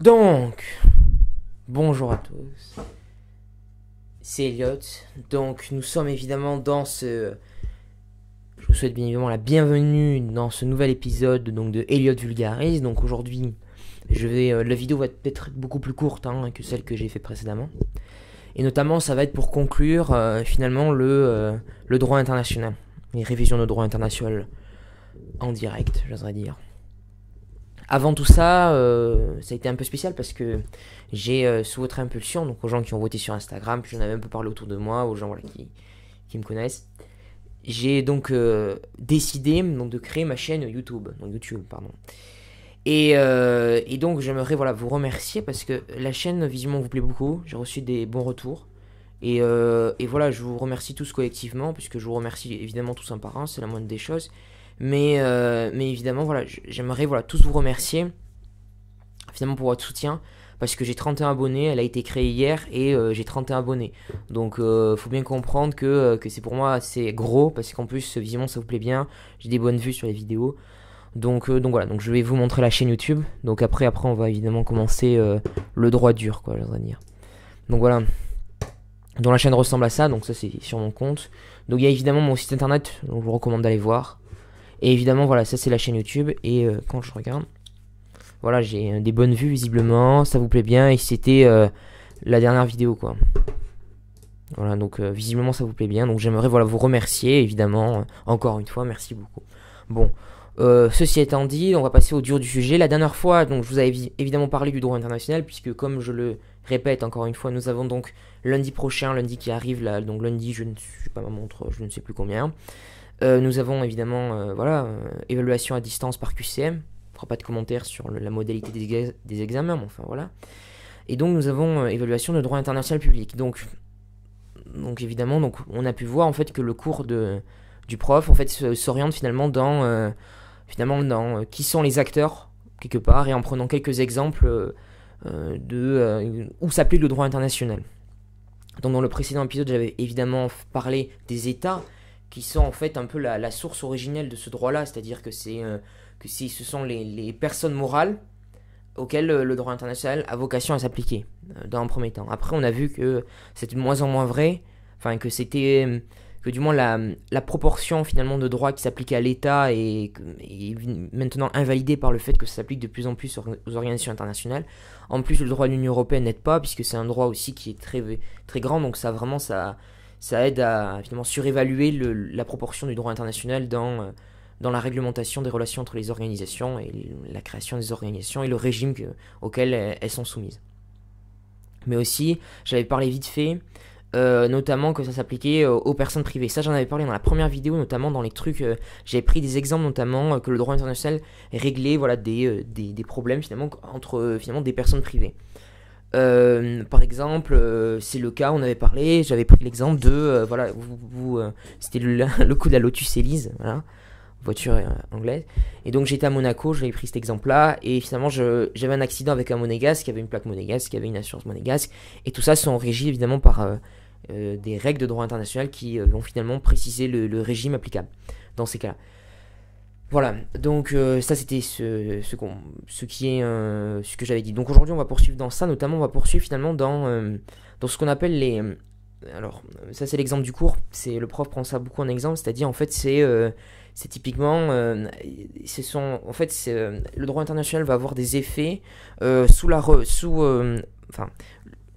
Donc, bonjour à tous. C'est Elliot. Donc, nous sommes évidemment dans ce. Je vous souhaite bien évidemment la bienvenue dans ce nouvel épisode donc de Elliot Vulgaris. Donc aujourd'hui, je vais, euh, la vidéo va peut-être être beaucoup plus courte hein, que celle que j'ai fait précédemment. Et notamment, ça va être pour conclure euh, finalement le, euh, le droit international, les révisions de droit international en direct, j'oserais dire. Avant tout ça, euh, ça a été un peu spécial parce que j'ai, euh, sous votre impulsion, donc aux gens qui ont voté sur Instagram, puis j'en avais un peu parlé autour de moi, aux gens qui, me connaissent, j'ai donc euh, décidé donc, de créer ma chaîne YouTube, YouTube, pardon. Et, donc j'aimerais voilà, vous remercier parce que la chaîne visiblement vous plaît beaucoup, j'ai reçu des bons retours. Et, euh, voilà, je vous remercie tous collectivement, puisque je vous remercie évidemment tous un par un, c'est la moindre des choses. Mais, euh, mais évidemment, voilà, j'aimerais voilà, tous vous remercier finalement pour votre soutien. Parce que j'ai 31 abonnés, elle a été créée hier et euh, j'ai 31 abonnés. Donc euh, faut bien comprendre que, euh, que c'est pour moi assez gros. Parce qu'en plus, visiblement, ça vous plaît bien. J'ai des bonnes vues sur les vidéos. Donc, donc voilà, donc je vais vous montrer la chaîne YouTube. Donc après, après on va évidemment commencer le droit dur, quoi, j'oserais dire. Donc voilà. Donc la chaîne ressemble à ça, donc ça c'est sur mon compte. Donc il y a évidemment mon site internet, donc je vous recommande d'aller voir. Et évidemment, voilà, ça c'est la chaîne YouTube. Et euh, quand je regarde, voilà, j'ai euh, des bonnes vues visiblement, ça vous plaît bien. Et c'était euh, la dernière vidéo, quoi. Voilà, donc visiblement ça vous plaît bien. Donc j'aimerais voilà, vous remercier, évidemment, encore une fois, merci beaucoup. Bon, ceci étant dit, on va passer au dur du sujet. La dernière fois, donc je vous avais évi- évidemment parlé du droit international, puisque comme je le répète encore une fois, nous avons donc lundi prochain, lundi qui arrive, là, donc lundi, je ne suis pas ma montre, je ne sais plus combien. Euh, nous avons évidemment, euh, voilà, euh, évaluation à distance par QCM. On fera pas de commentaires sur la modalité des, des examens, enfin voilà. Et donc nous avons évaluation de droit international public. Donc, donc évidemment, donc on a pu voir en fait que le cours de du prof en fait s'oriente finalement dans finalement dans qui sont les acteurs quelque part et en prenant quelques exemples de où s'applique le droit international. Donc dans le précédent épisode, j'avais évidemment parlé des États qui sont en fait un peu la, la source originelle de ce droit-là, c'est-à-dire que c'est euh, que c'est- ce sont les, personnes morales auxquelles euh, le droit international a vocation à s'appliquer euh, dans un premier temps. Après, on a vu que c'était de moins en moins vrai, enfin que c'était que du moins la, proportion finalement de droit qui s'appliquait à l'État est, maintenant invalidée par le fait que ça s'applique de plus en plus aux aux organisations internationales. En plus, le droit de l'Union européenne n'aide pas, puisque c'est un droit aussi qui est très, très grand, donc ça vraiment ça, ça aide à finalement surévaluer la proportion du droit international dans, euh, dans la réglementation des relations entre les organisations et la création des organisations et le régime que- auquel elles sont soumises. Mais aussi, j'avais parlé vite fait, euh, notamment que ça s'appliquait aux personnes privées. Ça, j'en avais parlé dans la première vidéo, notamment dans les trucs. euh, j'avais pris des exemples, notamment que le droit international réglait voilà, des, des, des problèmes finalement entre finalement des personnes privées. Euh, par exemple, euh, c'est le cas, on avait parlé, j'avais pris l'exemple de, euh, voilà, vous, c'était le, coup de la Lotus Elise, voilà, voiture anglaise. Et donc j'étais à Monaco, j'avais pris cet exemple-là, et finalement j'avais un accident avec un monégasque, qui avait une plaque monégasque, qui avait une assurance monégasque, et tout ça sont régis évidemment par des règles de droit international qui vont finalement préciser le, le régime applicable dans ces cas-là. Voilà, donc euh, ça c'était ce, ce, euh, ce que j'avais dit. Donc aujourd'hui on va poursuivre dans ça, notamment on va poursuivre finalement dans, euh, dans ce qu'on appelle les... alors ça c'est l'exemple du cours, c'est le prof prend ça beaucoup en exemple, c'est-à-dire en fait c'est c'est typiquement en fait le droit international va avoir des effets sous la re- sous enfin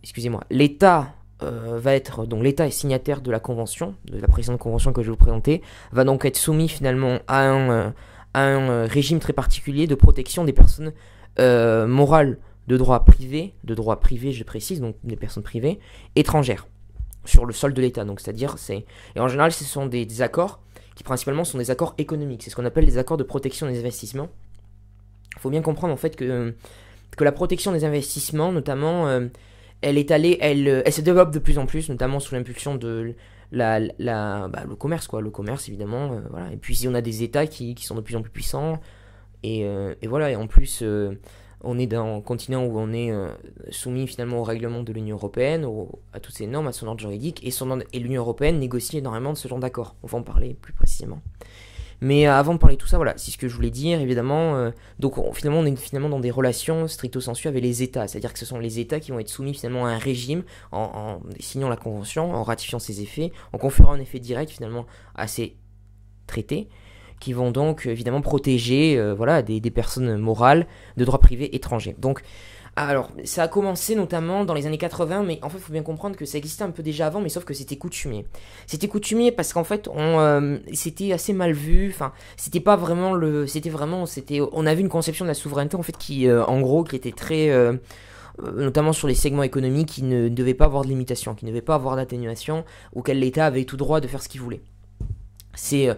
excusez-moi l'État euh, va être donc l'État est signataire de la convention de la précédente convention que je vais vous présenter va donc être soumis finalement à un, euh, euh, régime très particulier de protection des personnes morales de droit privé, de droit privé je précise, donc des personnes privées, étrangères, sur le sol de l'État. Donc c'est-à-dire, c'est... Et en général, ce sont des, accords qui principalement sont des accords économiques. C'est ce qu'on appelle les accords de protection des investissements. Il faut bien comprendre en fait que, que la protection des investissements, notamment, elle est allée, euh, elle se développe de plus en plus, notamment sous l'impulsion de la, bah, le commerce, quoi. Le commerce, évidemment. euh, voilà. Et puis, on a des États qui, sont de plus en plus puissants. Et, euh, voilà. Et en plus, on est dans un continent où on est soumis finalement au règlement de l'Union Européenne, à toutes ces normes, à son ordre juridique. Et, l'Union Européenne négocie énormément de ce genre d'accords. On va en parler plus précisément. Mais avant de parler de tout ça, voilà, c'est ce que je voulais dire, évidemment. donc finalement, on est finalement dans des relations stricto sensu avec les États, c'est-à-dire que ce sont les États qui vont être soumis finalement à un régime en, signant la convention, en ratifiant ses effets, en conférant un effet direct finalement à ces traités qui vont donc évidemment protéger voilà, des, des, personnes morales de droit privé étrangers. Donc alors, ça a commencé notamment dans les années 80, mais en fait, il faut bien comprendre que ça existait un peu déjà avant, mais sauf que c'était coutumier. C'était coutumier parce qu'en fait, on, euh, c'était assez mal vu. Enfin, c'était pas vraiment le, c'était vraiment, c'était, on avait une conception de la souveraineté en fait qui, euh, en gros, qui était très, euh, notamment sur les segments économiques, qui ne devaient pas avoir de limitation, qui ne devaient pas avoir d'atténuation, auquel l'État avait tout droit de faire ce qu'il voulait. C'est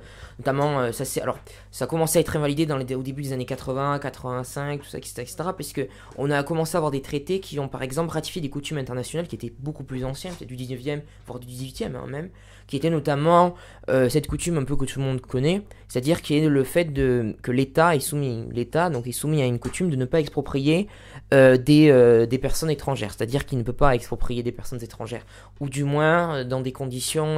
notamment, euh, ça, alors, ça a commencé à être invalidé au début des années 80, 85, tout ça, etc., etc., on a commencé à avoir des traités qui ont, par exemple, ratifié des coutumes internationales qui étaient beaucoup plus anciennes, peut-être du 19e, voire du 18e hein, même, qui étaient notamment euh, cette coutume un peu que tout le monde connaît, c'est-à-dire qui est le fait que l'État est soumis, l'État donc est soumis à une coutume de ne pas exproprier euh, des personnes étrangères, c'est-à-dire qu'il ne peut pas exproprier des personnes étrangères, ou du moins dans des conditions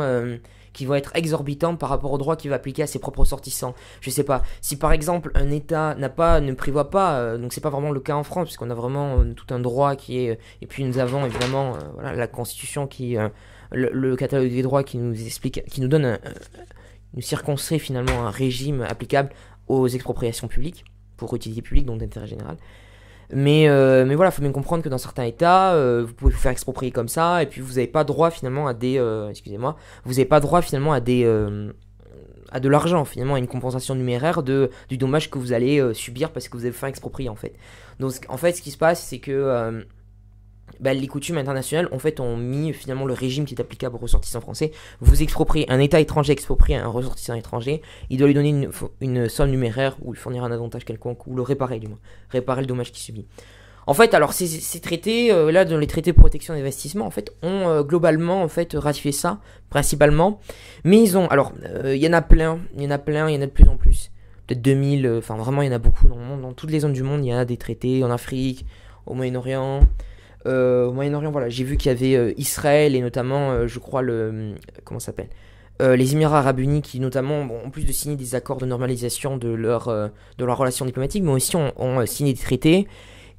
qui vont être exorbitantes par rapport au droit qu'il va appliquer à ses propres sortissants. Je sais pas, si par exemple un État n'a pas, ne prévoit pas, euh, donc c'est pas vraiment le cas en France, puisqu'on a vraiment euh, tout un droit qui est, et puis nous avons évidemment euh, voilà, la Constitution qui, le, catalogue des droits qui nous explique, qui nous donne, nous circonscrit finalement un régime applicable aux expropriations publiques, pour utilité publique, donc d'intérêt général. Mais, euh, mais voilà, il faut bien comprendre que dans certains États, euh, vous pouvez vous faire exproprier comme ça, et puis vous n'avez pas droit finalement à des. Euh, excusez-moi, vous n'avez pas droit finalement à des. à de l'argent, finalement, à une compensation numéraire de, du dommage que vous allez subir parce que vous avez fait exproprier en fait. Donc en fait, ce qui se passe, c'est que bah, les coutumes internationales fait ont mis finalement le régime qui est applicable aux ressortissants français. Vous expropriez un État étranger exproprie un ressortissant étranger, il doit lui donner une, somme numéraire ou lui fournir un avantage quelconque ou le réparer du moins, réparer le dommage qu'il subit. En fait, alors ces, traités, euh, là dans les traités de protection d'investissement, en fait, ont euh, globalement ratifié ça principalement, mais ils ont, alors euh, il y en a plein, il y en a plein, il y en a de plus en plus, peut-être 2000, enfin vraiment il y en a beaucoup dans le monde, dans toutes les zones du monde, il y a des traités en Afrique, au Moyen-Orient, au Moyen-Orient, voilà, j'ai vu qu'il y avait euh, Israël et notamment, euh, je crois, le. Comment s'appelle les Émirats Arabes Unis qui notamment, en plus de signer des accords de normalisation de leur, de leur relation diplomatique, mais aussi ont, signé des traités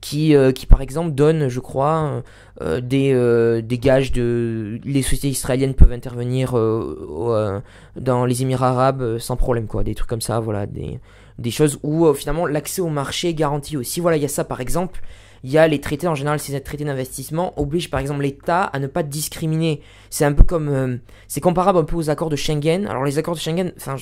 qui, qui par exemple donnent, je crois, des, des gages de... Les sociétés israéliennes peuvent intervenir dans les Émirats Arabes sans problème, quoi, des trucs comme ça, voilà, des, des choses où finalement l'accès au marché est garanti aussi. Voilà, il y a ça par exemple il y a les traités, en général, ces traités d'investissement obligent par exemple l'État à ne pas discriminer. C'est un peu comme. Euh, c'est comparable un peu aux accords de Schengen. Alors, les accords de Schengen, enfin,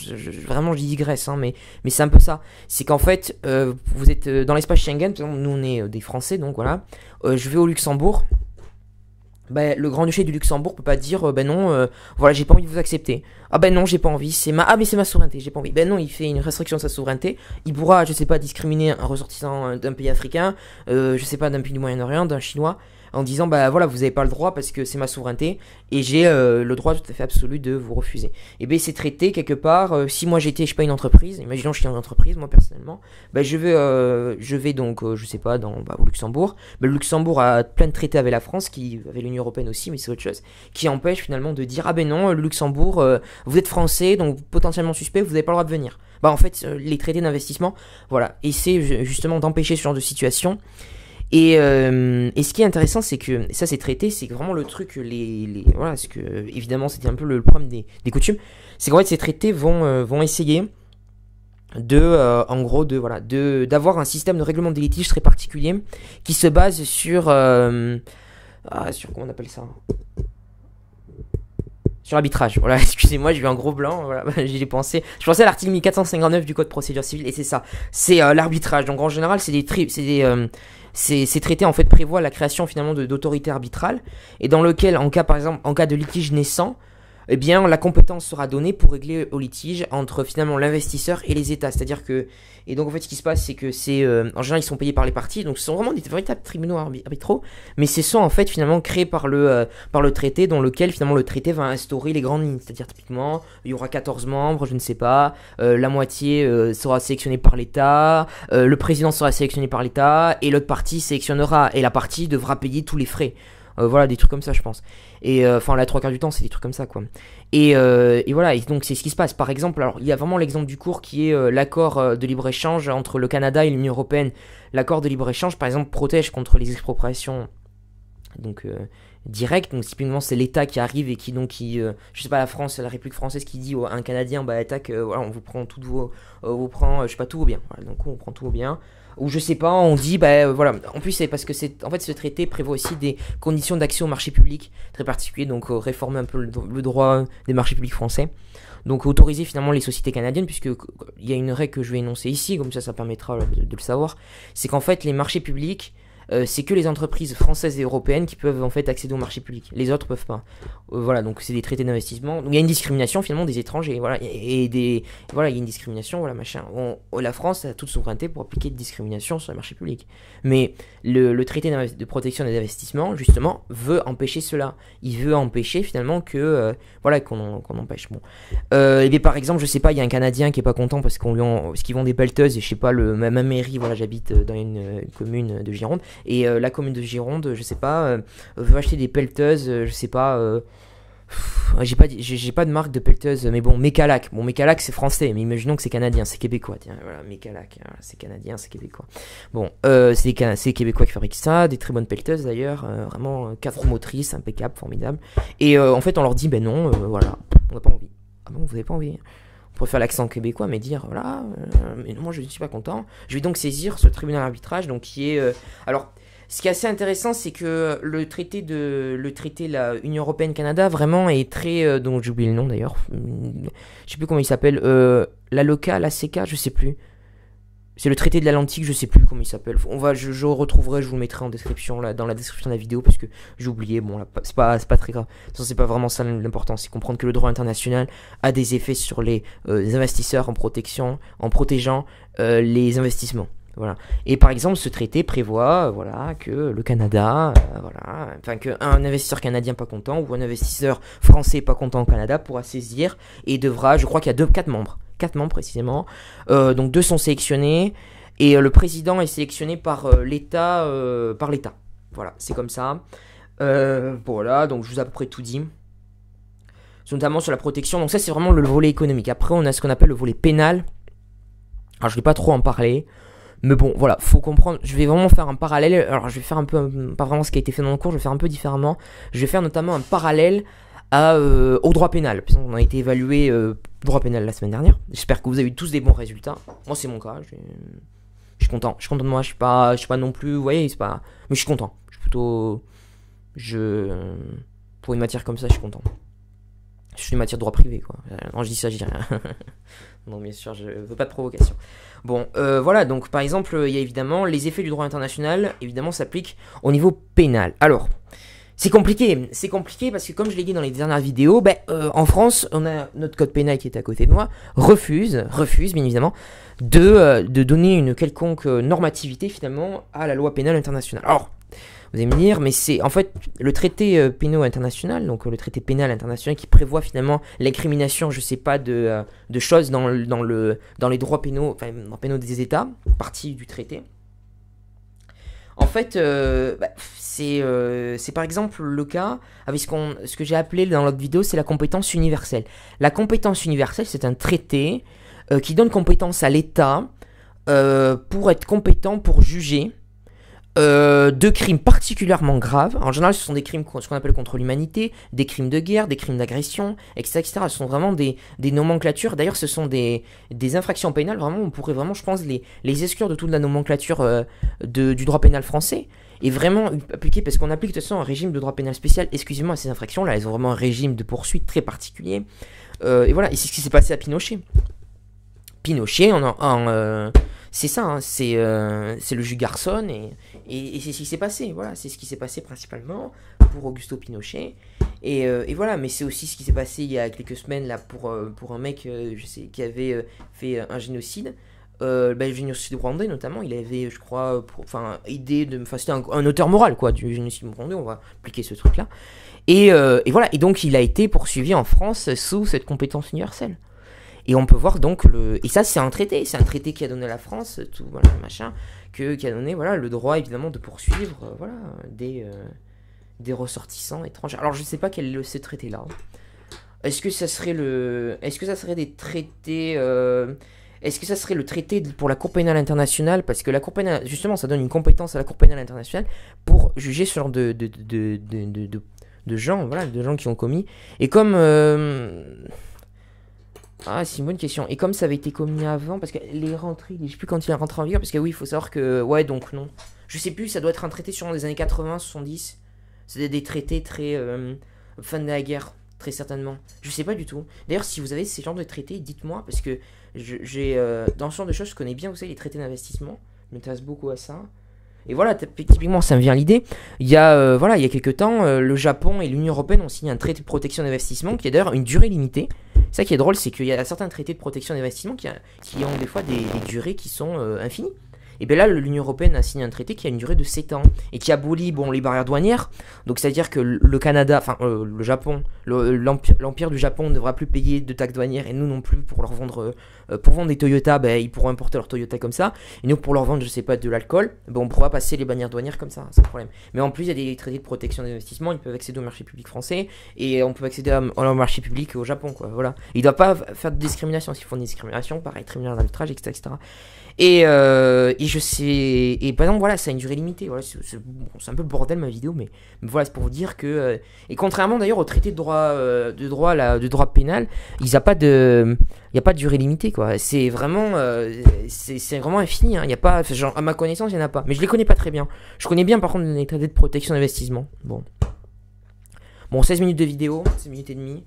vraiment, je digresse, hein, mais, mais c'est un peu ça. C'est qu'en fait, euh, vous êtes euh, dans l'espace Schengen, nous on est des Français, donc voilà. je vais au Luxembourg. Ben, le Grand Duché du Luxembourg peut pas dire ben non, voilà, j'ai pas envie de vous accepter. Ah ben non, j'ai pas envie, c'est ma ah mais c'est ma souveraineté, j'ai pas envie. Ben non, il fait une restriction de sa souveraineté. Il pourra, je sais pas, discriminer un ressortissant d'un pays africain, euh, je sais pas, d'un pays du Moyen-Orient, d'un chinois en disant bah voilà vous avez pas le droit parce que c'est ma souveraineté et j'ai euh, le droit tout à fait absolu de vous refuser. Et bien c'est traité quelque part. Euh, si moi j'étais je sais pas une entreprise, imaginons je suis une entreprise moi personnellement, bah je vais euh, je vais donc je sais pas dans bah, au Luxembourg. Bah, le Luxembourg a plein de traités avec la France qui avec l'Union européenne aussi mais c'est autre chose qui empêche finalement de dire ah ben non le Luxembourg vous êtes français donc potentiellement suspect vous n'avez pas le droit de venir. Bah en fait les traités d'investissement voilà c'est justement d'empêcher ce genre de situation euh, et, ce qui est intéressant, c'est que ça, c'est traité, c'est vraiment le truc, les, voilà, que évidemment, c'était un peu le, problème des, coutumes, c'est qu'en fait, ces traités vont, euh, vont essayer de, euh, en gros, de voilà, de d'avoir un système de règlement des litiges très particulier qui se base sur, ah, sur comment on appelle ça? Sur l'arbitrage. Voilà, excusez-moi, j'ai eu un gros blanc. Voilà, j'ai pensé. Je pensais à l'article 1459 du Code de procédure civile et c'est ça. C'est l'arbitrage. Donc en général, c'est des, c'est des, ces, traités en fait prévoient la création finalement d'autorités arbitrales. Et dans lequel en cas par exemple en cas de litige naissant eh bien, la compétence sera donnée pour régler au litige entre finalement l'investisseur et les États. C'est-à-dire que, et donc en fait, ce qui se passe, c'est que c'est, euh, en général, ils sont payés par les parties, donc ce sont vraiment des véritables tribunaux arbitraux, mais ce sont en fait finalement créés par le, euh, par le traité, dans lequel finalement le traité va instaurer les grandes lignes. C'est-à-dire typiquement, il y aura 14 membres, je ne sais pas, euh, la moitié sera sélectionnée par l'État, le président sera sélectionné par l'État, et l'autre partie sélectionnera, et la partie devra payer tous les frais voilà, des trucs comme ça, je pense. Et enfin, la trois quarts du temps, c'est des trucs comme ça, quoi. Et, et voilà, et donc c'est ce qui se passe. Par exemple, alors il y a vraiment l'exemple du cours qui est l'accord de libre-échange entre le Canada et l'Union Européenne. L'accord de libre-échange, par exemple, protège contre les expropriations donc direct. Donc typiquement c'est l'État qui arrive et qui donc qui, euh, je sais pas la France, la République française qui dit à un Canadien bah attaque, euh, voilà on vous prend tout vos, euh, vous prend, je sais pas tout au bien. donc on prend tout au bien. Ou je sais pas, on dit bah voilà. En plus c'est parce que c'est en fait ce traité prévoit aussi des conditions d'accès au marché public très particuliers. Donc réformer un peu le, droit des marchés publics français. Donc autoriser finalement les sociétés canadiennes, puisque il y a une règle que je vais énoncer ici, comme ça ça permettra de le savoir, c'est qu'en fait les marchés publics euh, c'est que les entreprises françaises et européennes qui peuvent en fait accéder au marché public. Les autres peuvent pas. Euh, voilà, donc c'est des traités d'investissement. Donc il y a une discrimination finalement des étrangers. Voilà, et, des voilà, il y a une discrimination. Voilà, machin. la France a toute souveraineté pour appliquer de discrimination sur le marché public. Mais le, traité de protection des investissements justement veut empêcher cela. Il veut empêcher finalement que euh, voilà qu'on empêche. Bon. et bien par exemple, je sais pas, il y a un Canadien qui est pas content parce qu'on lui en, qu'ils vendent des pelleteuses et je sais pas le ma, mairie. Voilà, j'habite dans une commune de Gironde et euh, la commune de Gironde, je sais pas, euh, veut acheter des pelleteuses, euh, je sais pas. j'ai pas, j'ai pas de marque de pelleteuse, mais bon, Mécalac. Bon, Mécalac c'est français, mais imaginons que c'est canadien, c'est québécois. Tiens, voilà, Mécalac, hein, c'est canadien, c'est québécois. Bon, c'est les Québécois qui fabriquent ça, des très bonnes pelleteuses d'ailleurs, vraiment quatre motrices, impeccable, formidable. Et en fait, on leur dit, ben non, voilà, on n'a pas envie. Ah bon, vous avez pas envie pour faire l'accent québécois, mais dire voilà, euh, mais moi je ne suis pas content. Je vais donc saisir ce tribunal d'arbitrage, donc qui est. Euh, alors, ce qui est assez intéressant, c'est que le traité de le traité la Union européenne Canada vraiment est très euh, donc j'ai oublié le nom d'ailleurs, je sais plus comment il s'appelle, la LOCA, la CK, je sais plus. C'est le traité de l'Atlantique, je sais plus comment il s'appelle. On va, je, retrouverai, je vous mettrai en description là, dans la description de la vidéo parce que j'ai oublié. Bon, c'est pas, pas très grave. C'est pas vraiment ça l'important, c'est comprendre que le droit international a des effets sur les, euh, investisseurs en protection, en protégeant euh, les investissements. Voilà. Et par exemple, ce traité prévoit, voilà, que le Canada, euh, voilà, enfin qu'un investisseur canadien pas content ou un investisseur français pas content au Canada pourra saisir et devra, je crois qu'il y a deux, quatre membres membres précisément. Euh, donc deux sont sélectionnés et euh, le président est sélectionné par euh, l'État. par l'État. Voilà, c'est comme ça. voilà, donc je vous ai à peu près tout dit. Notamment sur la protection. Donc ça c'est vraiment le volet économique. Après on a ce qu'on appelle le volet pénal. Alors je vais pas trop en parler. Mais bon, voilà, faut comprendre. Je vais vraiment faire un parallèle. Alors, je vais faire un peu, pas vraiment ce qui a été fait dans le cours, je vais faire un peu différemment. Je vais faire notamment un parallèle euh, au droit pénal. On a été évalué euh, droit pénal la semaine dernière. J'espère que vous avez eu tous des bons résultats. Moi, c'est mon cas. Je suis content. Je suis content de moi. Je suis suis pas non plus. Vous voyez, c'est pas. Mais je suis content. Je suis plutôt. Je. Pour une matière comme ça, je suis content. Je suis une matière de droit privé, quoi. Non, je dis ça, je dis rien. non, bien sûr, je veux pas de provocation. Bon, euh, voilà, donc par exemple, il y a évidemment les effets du droit international, évidemment, s'appliquent au niveau pénal. Alors, c'est compliqué, c'est compliqué parce que comme je l'ai dit dans les dernières vidéos, ben, euh, en France, on a notre code pénal qui est à côté de moi, refuse, refuse bien évidemment, de, euh, donner une quelconque euh, normativité finalement à la loi pénale internationale. Alors, vous allez me dire, mais c'est en fait le traité pénal international, donc le traité pénal international qui prévoit finalement l'incrimination, je sais pas, de, de choses dans, dans, le, dans les droits pénaux, enfin, dans pénaux des États, partie du traité. En fait, euh, bah, euh, c'est par exemple le cas avec ce, ce que j'ai appelé dans l'autre vidéo, c'est la compétence universelle. La compétence universelle, c'est un traité euh, qui donne compétence à l'État pour être compétent pour juger euh, de crimes particulièrement graves. En général, ce sont des crimes, qu'on appelle contre l'humanité, des crimes de guerre, des crimes d'agression, etc., etc. Ce sont vraiment des, nomenclatures. D'ailleurs, ce sont des, infractions pénales. Vraiment, on pourrait vraiment, je pense, les, les exclure de toute la nomenclature euh, du droit pénal français. Et vraiment appliquer, parce qu'on applique de toute façon un régime de droit pénal spécial exclusivement à ces infractions-là. Elles ont vraiment un régime de poursuite très particulier. Euh, et voilà, et c'est ce qui s'est passé à Pinochet. Pinochet, en, en c'est ça, hein, c'est le jus garçon et, c'est ce qui s'est passé, voilà, c'est ce qui s'est passé principalement pour Augusto Pinochet. Et, euh, voilà, mais c'est aussi ce qui s'est passé il y a quelques semaines là pour, euh, un mec euh, je sais, qui avait fait un génocide. Bah, le génocide rwandais notamment, il avait, je crois, enfin, idée de. Enfin, c'était un, auteur moral, quoi, du génocide rwandais, on va appliquer ce truc-là. Et voilà, et donc il a été poursuivi en France sous cette compétence universelle. Et on peut voir donc le. Et ça, c'est un traité. C'est un traité qui a donné la France, tout, voilà, machin, que, qui a donné voilà, le droit évidemment de poursuivre euh, voilà, des, euh, des ressortissants étrangers. Alors je sais pas quel est ce traité là. Est-ce que ça serait le, est-ce que ça serait des traités, euh, est-ce que ça serait le traité pour la Cour pénale internationale? Parce que la Cour pénale, justement, ça donne une compétence à la Cour pénale internationale pour juger ce genre de, de, de, de, de, gens, voilà, de gens qui ont commis. Et comme ah, c'est une bonne question. Et comme ça avait été commis avant, parce que les rentrées, je sais plus quand il est rentré en vigueur, parce que oui, il faut savoir que, ouais, donc non. Je sais plus, ça doit être un traité sur des années 80, 70. C'est des traités très euh, fin de la guerre, très certainement. Je sais pas du tout. D'ailleurs, si vous avez ces genres de traités, dites-moi, parce que j'ai euh, dans ce genre de choses, je connais bien, vous savez, les traités d'investissement. Je m'intéresse beaucoup à ça. Et voilà, typiquement, ça me vient l'idée. Il y a, euh, voilà, il y a quelques temps, le Japon et l'Union Européenne ont signé un traité de protection d'investissement qui a d'ailleurs une durée limitée. Ça qui est drôle, c'est qu'il y a certains traités de protection d'investissement qui, qui, ont des fois des, durées qui sont infinies. Et bien là, l'Union Européenne a signé un traité qui a une durée de 7 ans et qui abolit bon, les barrières douanières. Donc c'est-à-dire que le Canada, enfin euh, le Japon, l'empire du Japon ne devra plus payer de taxes douanières et nous non plus pour leur vendre, euh, pour vendre des Toyota, ben, ils pourront importer leur Toyota comme ça. Et nous pour leur vendre, je sais pas, de l'alcool, ben, on pourra passer les barrières douanières comme ça, sans problème. Mais en plus, il y a des traités de protection d'investissement, ils peuvent accéder au marché public français et on peut accéder au marché public au Japon, quoi. Voilà. Ils ne doivent pas faire de discrimination. S'ils font des discriminations, pareil, tribunal d'arbitrage, etc., etc. Et, euh, et, je sais. Et par exemple, voilà, ça a une durée limitée. Voilà, c'est un peu bordel ma vidéo, mais, voilà, c'est pour vous dire que. Euh, et contrairement d'ailleurs au traité de droit, euh, de, droit, là, de droit pénal, il n'y a pas de. A pas de durée limitée, quoi. C'est vraiment. vraiment infini. Hein. A pas. Genre, à ma connaissance, il n'y en a pas. Mais je les connais pas très bien. Je connais bien, par contre, les traités de protection d'investissement. Bon. Bon, 16 minutes de vidéo, 16 minutes et demie.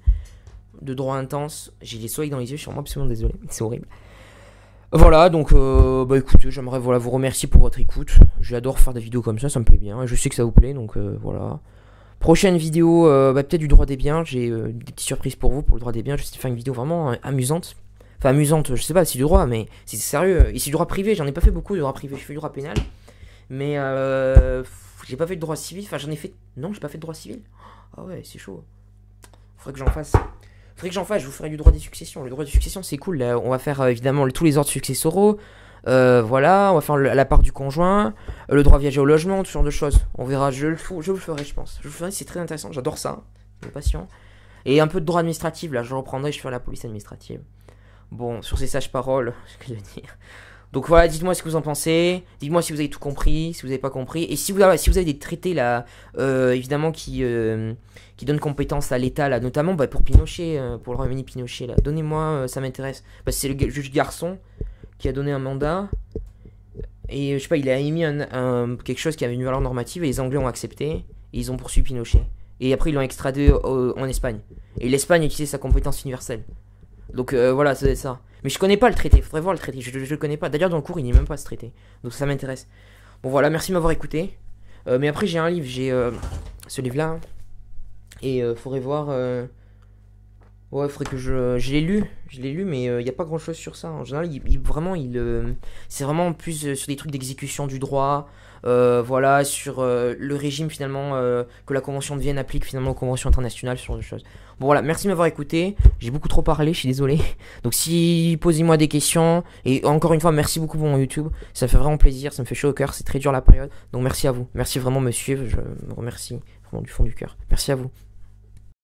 De droit intense. J'ai les soleils dans les yeux, je suis vraiment absolument désolé. C'est horrible. Voilà, donc euh, bah écoutez, j'aimerais voilà, vous remercier pour votre écoute. J'adore faire des vidéos comme ça, ça me plaît bien. Je sais que ça vous plaît, donc euh, voilà. Prochaine vidéo, euh, bah, peut-être du droit des biens. J'ai des petites surprises pour vous pour le droit des biens. Je vais faire une vidéo vraiment amusante. Enfin, amusante, je sais pas, c'est du droit, mais c'est sérieux. Ici, du droit privé, j'en ai pas fait beaucoup de droit privé. Je fais du droit pénal. Mais j'ai pas fait de droit civil. Enfin, j'en ai fait. Non, j'ai pas fait de droit civil. Ah ouais, c'est chaud. Faudrait que j'en fasse faudrait que j'en fasse, je vous ferai du droit des successions. Le droit des successions, c'est cool. on va faire euh, évidemment tous les ordres successoraux. Euh, voilà, on va faire la part du conjoint, euh, le droit viager au logement, tout genre de choses. On verra, je, le, je le ferai, je pense. Je le ferai, c'est très intéressant, j'adore ça. Mes passion. Et un peu de droit administratif, là, je reprendrai, je ferai la police administrative. Bon, sur ces sages paroles, ce que je veux dire. Donc voilà, dites-moi ce que vous en pensez. Dites-moi si vous avez tout compris, si vous n'avez pas compris. Et si vous, avez, si vous des traités là, euh, évidemment, qui, euh, qui donnent compétence à l'État, là, notamment bah, pour Pinochet, euh, pour le Royaume-Uni Pinochet, là, donnez-moi, ça m'intéresse. Parce que c'est le juge garçon qui a donné un mandat. Et je sais pas, il a émis quelque chose qui avait une valeur normative et les Anglais ont accepté. Et ils ont poursuivi Pinochet. Et après, ils l'ont extradé en Espagne. Et l'Espagne a utilisé sa compétence universelle. Donc voilà, c'est ça. Mais je connais pas le traité, faudrait voir le traité, je, le connais pas. D'ailleurs, dans le cours, il n'est même pas ce traité. Donc ça m'intéresse. Bon, voilà, merci de m'avoir écouté. Euh, mais après, j'ai un livre, j'ai euh, ce livre-là. Et euh, faudrait voir. Ouais, faudrait que je. Je l'ai lu, je l'ai lu, mais il n'y a pas grand chose sur ça. En général, vraiment, c'est vraiment plus sur des trucs d'exécution du droit. Euh, voilà, sur euh, le régime finalement euh, que la Convention de Vienne applique finalement aux conventions internationales, ce genre de choses. Bon voilà, merci de m'avoir écouté. J'ai beaucoup trop parlé, je suis désolé. Donc si posez-moi des questions et encore une fois merci beaucoup pour mon YouTube, ça me fait vraiment plaisir, ça me fait chaud au cœur, c'est très dur la période. Donc merci à vous, merci vraiment monsieur, je me remercie vraiment du fond du cœur. Merci à vous.